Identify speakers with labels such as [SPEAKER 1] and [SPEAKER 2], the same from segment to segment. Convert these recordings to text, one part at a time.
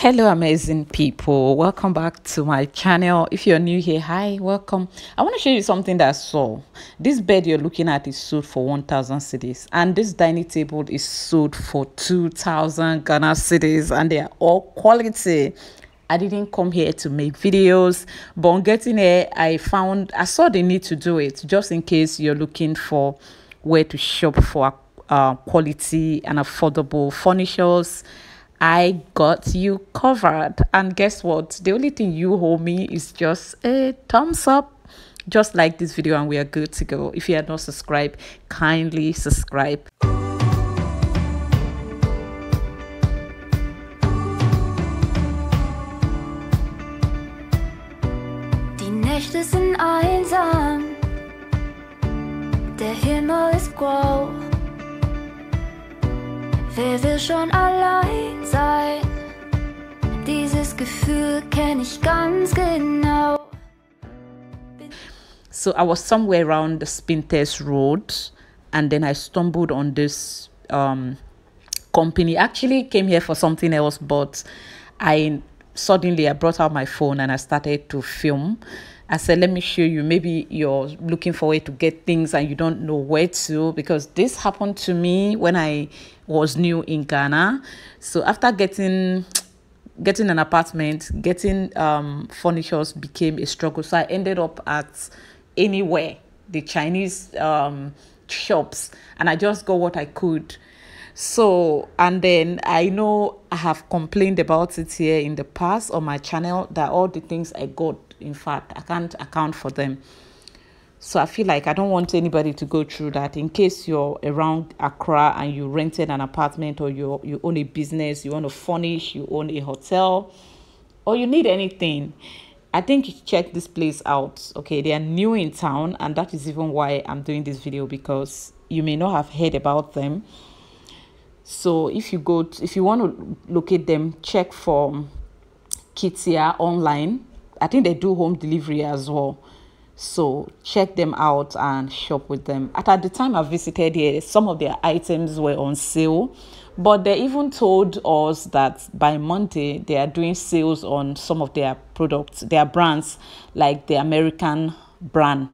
[SPEAKER 1] Hello, amazing people. Welcome back to my channel. If you're new here, hi, welcome. I want to show you something that I saw. This bed you're looking at is sold for 1,000 cedis, and this dining table is sold for 2,000 Ghana cedis, and they are all quality. I didn't come here to make videos, but on getting here, I found I saw the need to do it just in case you're looking for where to shop for uh, quality and affordable furnitures I got you covered. And guess what? The only thing you owe me is just a thumbs up. Just like this video, and we are good to go. If you are not subscribed, kindly subscribe.
[SPEAKER 2] Die Nächte sind einsam, der Himmel ist grau. Wer will schon allein sein? Dieses Gefühl kenne ich ganz genau.
[SPEAKER 1] So I was somewhere around the Road, and then I stumbled on this um, company. Actually, came here for something else, but I suddenly I brought out my phone and I started to film. I said, let me show you. Maybe you're looking for a way to get things and you don't know where to because this happened to me when I was new in Ghana. So after getting getting an apartment, getting um furnitures became a struggle. So I ended up at anywhere, the Chinese um shops, and I just got what I could. So, and then I know I have complained about it here in the past on my channel that all the things I got, in fact, I can't account for them. So I feel like I don't want anybody to go through that. In case you're around Accra and you rented an apartment or you you own a business, you want to furnish, you own a hotel, or you need anything, I think you check this place out. Okay, they are new in town, and that is even why I'm doing this video because you may not have heard about them. So if you go, to, if you want to locate them, check for Kitia online. I think they do home delivery as well. So check them out and shop with them. At, at the time I visited here, some of their items were on sale, but they even told us that by Monday they are doing sales on some of their products, their brands, like the American brand.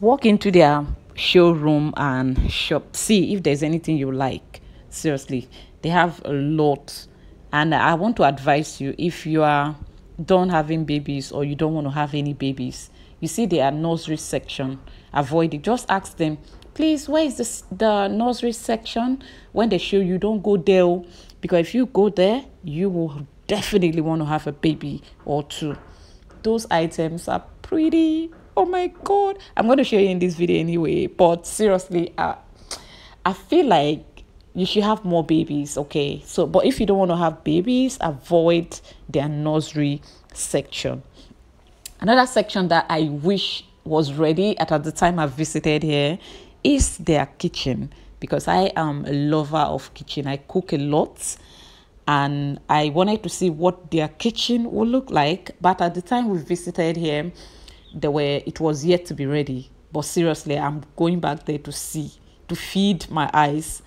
[SPEAKER 1] Walk into their showroom and shop. See if there's anything you like. Seriously, they have a lot. And I want to advise you if you are done having babies or you don't want to have any babies, you see their nursery section. Avoid it. Just ask them please where is this the nursery section? When they show you don't go there oh. because if you go there you will definitely want to have a baby or two. Those items are pretty oh my god. I'm going to show you in this video anyway but seriously uh, i feel like you should have more babies okay? So but if you don't want to have babies avoid their nursery section Another section that I wish was ready at, at the time I visited here is their kitchen because I am a lover of kitchen. I cook a lot and I wanted to see what their kitchen would look like. But at the time we visited here, there were it was yet to be ready. But seriously, I'm going back there to see, to feed my eyes.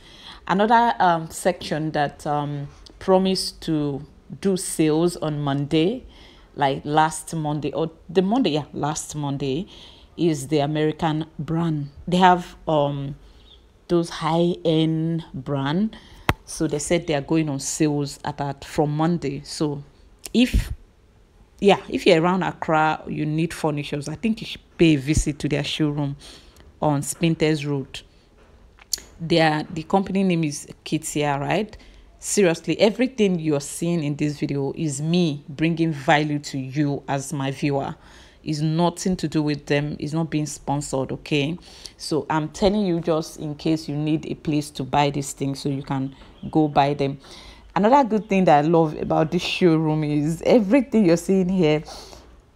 [SPEAKER 1] Another um, section that um, promised to do sales on Monday like last Monday or the Monday, yeah, last Monday is the American brand. They have um those high end brand. So they said they are going on sales at that from Monday. So if yeah, if you're around Accra, you need furnitures. I think you should pay a visit to their showroom on Spintex Road. Their the company name is Kitia, right? Seriously everything you're seeing in this video is me bringing value to you as my viewer. Is nothing to do with them. It's not being sponsored okay? So i'm telling you just in case you need a place to buy these things so you can go buy them. Another good thing that i love about this showroom is everything you're seeing here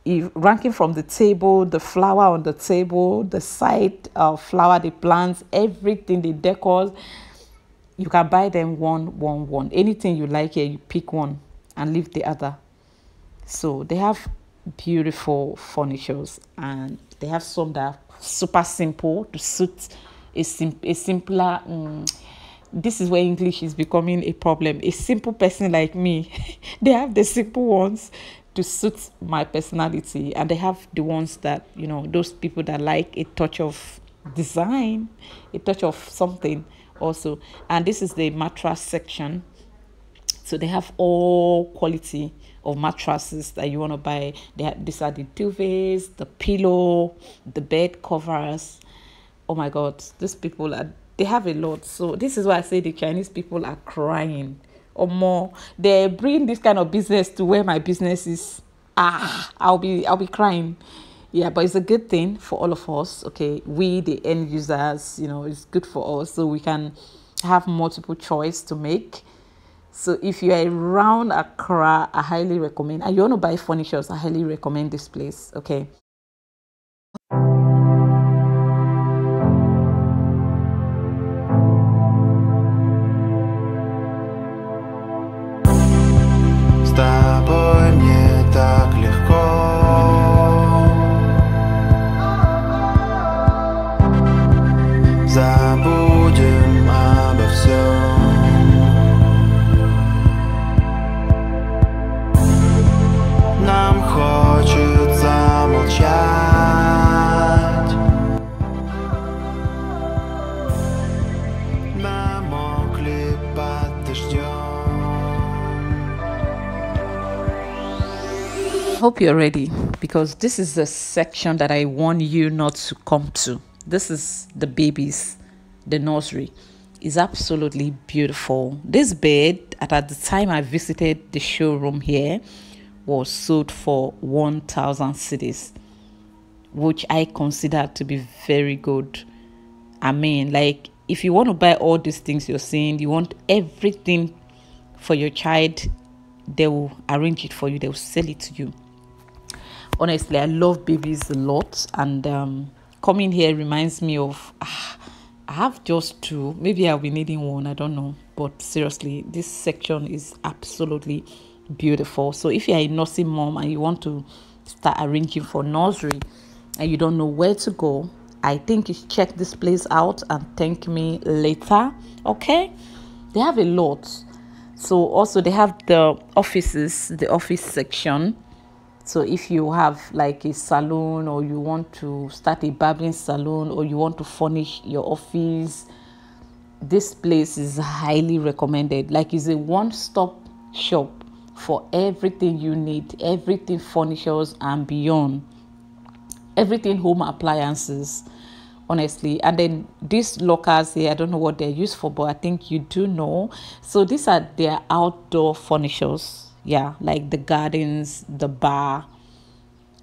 [SPEAKER 1] if ranking from the table the flower on the table the side uh, flower the plants everything the decors you can buy them one one one. Anything you like here you pick one and leave the other. So they have beautiful furnitures and they have some that are super simple to suit a, sim- a simpler um, this is where English is becoming a problem. A simple person like me, they have the simple ones to suit my personality, and they have the ones that you know those people that like a touch of design, a touch of something also. And this is the mattress section. So they have all quality of mattresses that you want to buy. They have, these are the duvets, the pillow, the bed covers. Oh my God, these people are they have a lot. So this is why I say the Chinese people are crying or more. They bring this kind of business to where my business is. Ah, I'll be I'll be crying. Yeah, but it's a good thing for all of us. Okay, we the end users, you know, it's good for us so we can have multiple choice to make. So if you are around Accra, I highly recommend. And you want to buy furnitures, I highly recommend this place. Okay. Hope you're ready because this is the section that I warn you not to come to. This is the babies, the nursery. is absolutely beautiful. This bed, at, at the time I visited the showroom here, was sold for 1,000 cedis, which I consider to be very good. I mean, like, if you want to buy all these things you're seeing, you want everything for your child, they will arrange it for you, they will sell it to you honestly i love babies a lot. And um, coming here reminds me of ah, i have just two. Maybe i'll be needing one. I don't know. But seriously this section is absolutely beautiful. So if you're a nursing mom and you want to start arranging for nursery and you don't know where to go i think you should check this place out and thank me later okay? They have a lot. So also they have the offices the office section so if you have like a salon or you want to start a barbering salon or you want to furnish your office, this place is highly recommended. Like it's a one-stop shop for everything you need, everything furnitures and beyond. Everything home appliances, honestly. And then these lockers here, I don't know what they're used for, but I think you do know. So these are their outdoor furnitures yeah like the gardens the bar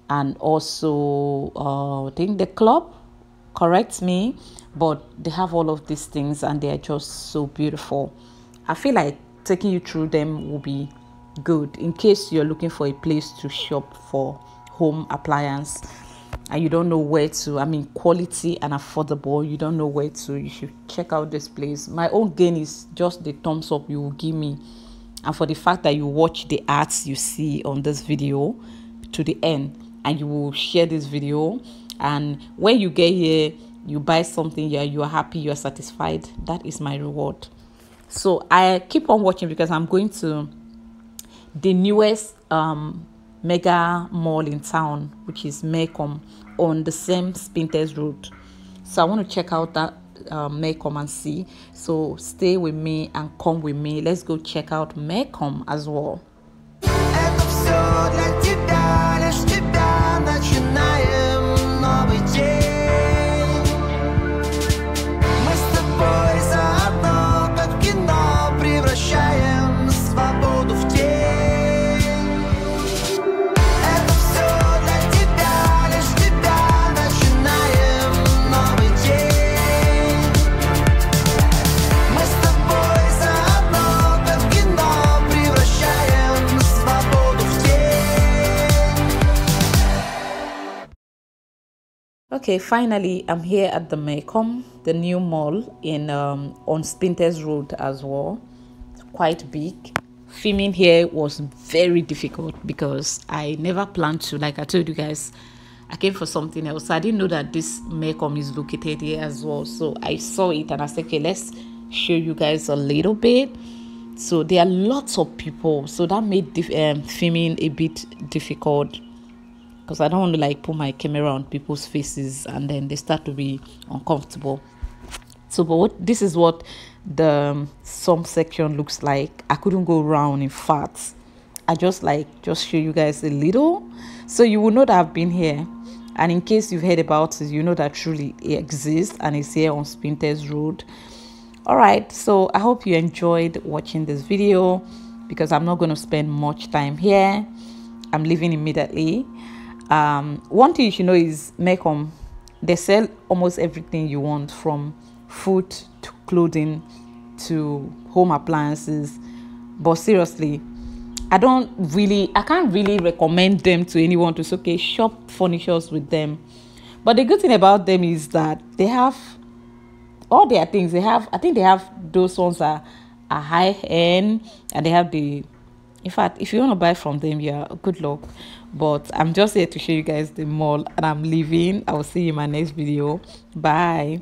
[SPEAKER 1] and also uh, i think the club correct me but they have all of these things and they're just so beautiful. I feel like taking you through them will be good in case you're looking for a place to shop for home appliance and you don't know where to i mean quality and affordable you don't know where to you should check out this place. My own gain is just the thumbs up you will give me and for the fact that you watch the ads you see on this video to the end and you will share this video and when you get here you buy something yeah you are happy you are satisfied that is my reward. So i keep on watching because i'm going to the newest um mega mall in town which is Melcom on the same Spintex road. So i want to check out that um, Melcom and see. So stay with me and come with me. Let's go check out Melcom as well. Okay, finally, I'm here at the Melcom, the new mall in um, on Spintex Road as well. Quite big. Filming here was very difficult because I never planned to. Like I told you guys, I came for something else. I didn't know that this Melcom is located here as well. So I saw it and I said, okay, let's show you guys a little bit so there are lots of people so that made um, filming a bit difficult because i don't want to like put my camera on people's faces and then they start to be uncomfortable. So but what this is what the um, some section looks like. I couldn't go around in fact. I just like just show you guys a little. So you will know that i've been here. And in case you've heard about it you know that truly it exists and it's here on Spintex road. All right so i hope you enjoyed watching this video because i'm not going to spend much time here. I'm leaving immediately um one thing you should know is Melcom they sell almost everything you want from food to clothing to home appliances. But seriously i don't really i can't really recommend them to anyone to say okay shop furnitures with them. But the good thing about them is that they have all their things. They have i think they have those ones are are high end and they have the in fact if you want to buy from them yeah good luck. But i'm just here to show you guys the mall and i'm leaving. I will see you in my next video. Bye